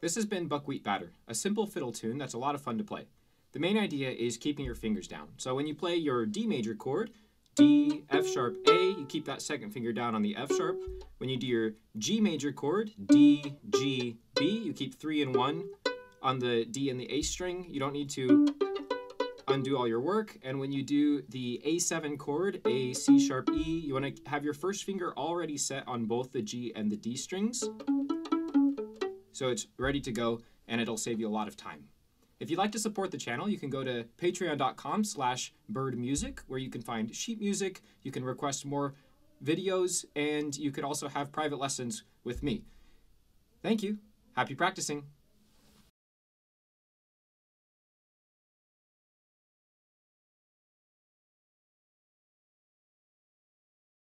This has been Buckwheat Batter, a simple fiddle tune that's a lot of fun to play. The main idea is keeping your fingers down. So when you play your D major chord, D, F sharp, A, you keep that second finger down on the F sharp. When you do your G major chord, D, G, B, you keep three and one on the D and the A string. You don't need to undo all your work. And when you do the A7 chord, A, C sharp, E, you want to have your first finger already set on both the G and the D strings. So it's ready to go and it'll save you a lot of time. If you'd like to support the channel, you can go to patreon.com slash birdmusic where you can find sheet music, you can request more videos, and you could also have private lessons with me. Thank you. Happy practicing.